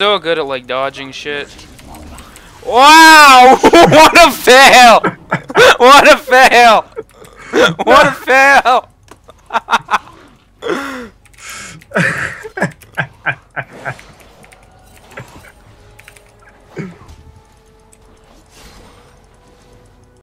So good at like dodging shit. Wow! what a fail! what a fail! What a fail! Ha